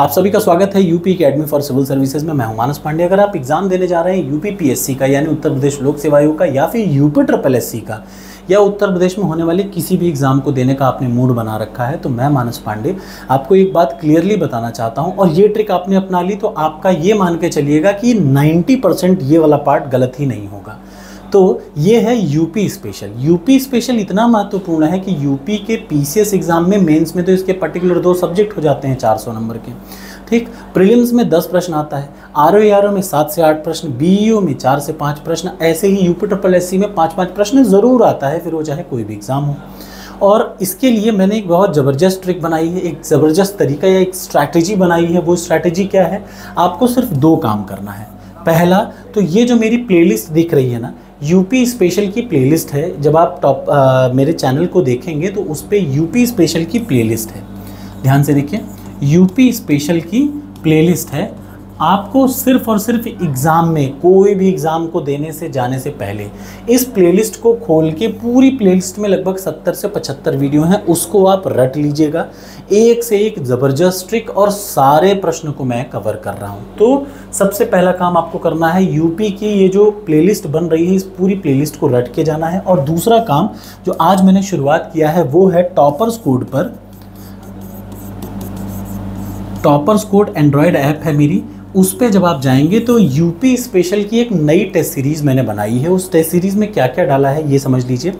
आप सभी का स्वागत है UP academy for civil services में। मैं हूँ मानस पांडे। अगर आप एग्ज़ाम देने जा रहे हैं यूपी पीएससी का, यानी उत्तर प्रदेश लोक सेवा आयोग का, या फिर यूपी ट्रिपल एससी का, या उत्तर प्रदेश में होने वाले किसी भी एग्ज़ाम को देने का आपने मूड बना रखा है तो मैं मानस पांडे आपको एक बात क्लियरली बताना चाहता हूँ। और ये ट्रिक आपने अपना ली तो आपका ये मान के चलिएगा कि 90 परसेंट ये वाला पार्ट गलत ही नहीं होगा। तो ये है यूपी स्पेशल यूपी स्पेशल इतना महत्वपूर्ण है कि यूपी के पीसीएस एग्ज़ाम में मेंस में तो इसके पर्टिकुलर दो सब्जेक्ट हो जाते हैं 400 नंबर के। ठीक? प्रीलिम्स में 10 प्रश्न आता है आर ओ आर ओ में सात से आठ प्रश्न बी में चार से पाँच प्रश्न, ऐसे ही यूपी ट्रिपल एस में पाँच पाँच प्रश्न ज़रूर आता है, फिर वो चाहे कोई भी एग्ज़ाम हो। और इसके लिए मैंने एक बहुत ज़बरदस्त ट्रिक बनाई है, एक ज़बरदस्त तरीका या एक स्ट्रैटेजी बनाई है, वो स्ट्रैटेजी क्या है? आपको सिर्फ़ दो काम करना है। पहला तो ये जो मेरी प्लेलिस्ट दिख रही है ना यूपी स्पेशल की प्लेलिस्ट है। जब आप टॉप मेरे चैनल को देखेंगे तो उस पर यूपी स्पेशल की प्लेलिस्ट है। ध्यान से देखिए, यूपी स्पेशल की प्लेलिस्ट है। आपको सिर्फ़ और सिर्फ़ एग्ज़ाम में, कोई भी एग्ज़ाम को देने से, जाने से पहले, इस प्लेलिस्ट को खोल के पूरी प्लेलिस्ट में लगभग 70 से 75 वीडियो हैं, उसको आप रट लीजिएगा। एक से एक ज़बरदस्त ट्रिक और सारे प्रश्न को मैं कवर कर रहा हूँ। तो सबसे पहला काम आपको करना है, यूपी की ये जो प्लेलिस्ट बन रही है, इस पूरी प्लेलिस्ट को रट के जाना है। और दूसरा काम जो आज मैंने शुरुआत किया है, वो है टॉपर्स कोड पर। टॉपर्स कोड एंड्रॉयड ऐप है मेरी। उस पर जब आप जाएँगे तो यूपी स्पेशल की एक नई टेस्ट सीरीज़ मैंने बनाई है। उस टेस्ट सीरीज़ में क्या क्या डाला है ये समझ लीजिए।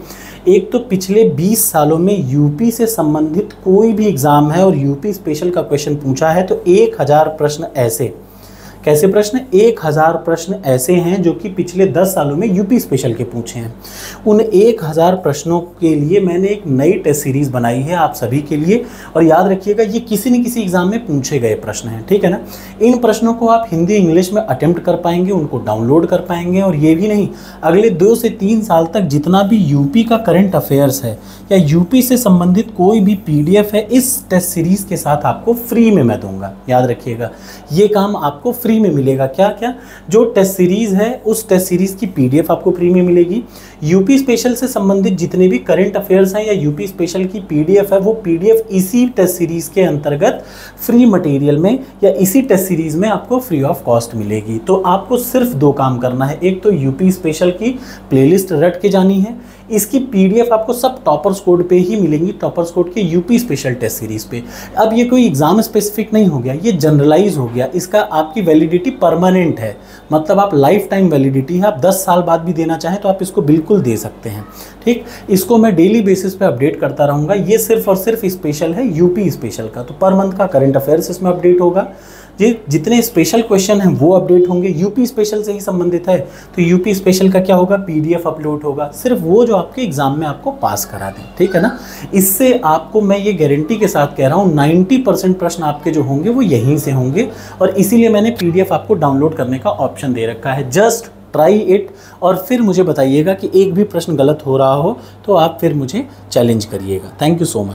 एक तो पिछले 20 सालों में यूपी से संबंधित कोई भी एग्ज़ाम है और यूपी स्पेशल का क्वेश्चन पूछा है तो एक हज़ार प्रश्न ऐसे। कैसे प्रश्न? एक हज़ार प्रश्न ऐसे हैं जो कि पिछले दस सालों में यूपी स्पेशल के पूछे हैं। उन एक हज़ार प्रश्नों के लिए मैंने एक नई टेस्ट सीरीज़ बनाई है आप सभी के लिए। और याद रखिएगा, ये किसी न किसी एग्ज़ाम में पूछे गए प्रश्न हैं, ठीक है ना? इन प्रश्नों को आप हिंदी, इंग्लिश में अटेम्प्ट कर पाएँगे, उनको डाउनलोड कर पाएँगे। और ये भी नहीं, अगले दो से तीन साल तक जितना भी यूपी का करंट अफेयर्स है या यूपी से संबंधित कोई भी पीडीएफ है, इस टेस्ट सीरीज़ के साथ आपको फ्री में मैं दूँगा। याद रखिएगा, ये काम आपको फ्री फ्री में मिलेगा। क्या क्या? जो टेस्ट सीरीज़ है, उस टेस्ट सीरीज़ की पीडीएफ आपको फ्री में मिलेगी। यूपी स्पेशल से संबंधित जितने भी करंट अफेयर्स हैं या यूपी स्पेशल की पीडीएफ है, वो पीडीएफ इसी टेस्ट सीरीज़ के अंतर्गत फ्री मटेरियल में या इसी टेस्ट सीरीज़ में आपको फ्री ऑफ़ कॉस्ट मिलेगी। तो आपको सिर्फ़ दो काम करना है। एक तो यूपी स्पेशल की प्लेलिस्ट रट के जानी है। इसकी पीडीएफ आपको सब टॉपर्स कोड पे ही मिलेंगी टॉपर्स कोड के यूपी स्पेशल टेस्ट सीरीज़ पे। अब ये कोई एग्ज़ाम स्पेसिफिक नहीं हो गया, ये जनरलाइज हो गया। इसका आपकी वैलिडिटी परमानेंट है। मतलब आप लाइफ टाइम वैलिडिटी है, आप 10 साल बाद भी देना चाहें तो आप इसको बिल्कुल दे सकते हैं। ठीक? इसको मैं डेली बेसिस पे अपडेट करता रहूँगा। ये सिर्फ़ और सिर्फ़ स्पेशल है यूपी स्पेशल का। तो पर मंथ का करंट अफेयर्स इसमें अपडेट होगा। ये जितने स्पेशल क्वेश्चन हैं, वो अपडेट होंगे। यूपी स्पेशल से ही संबंधित है। तो यूपी स्पेशल का क्या होगा? पीडीएफ अपलोड होगा। सिर्फ़ वो जो आपके एग्ज़ाम में आपको पास करा दें। ठीक है ना? इससे आपको मैं ये गारंटी के साथ कह रहा हूँ 90 परसेंट प्रश्न आपके जो होंगे, वो यहीं से होंगे। और इसीलिए मैंने पीडीएफ आपको डाउनलोड करने का ऑप्शन दे रखा है। जस्ट ट्राई इट और फिर मुझे बताइएगा कि एक भी प्रश्न गलत हो रहा हो तो आप फिर मुझे चैलेंज करिएगा। Thank you so much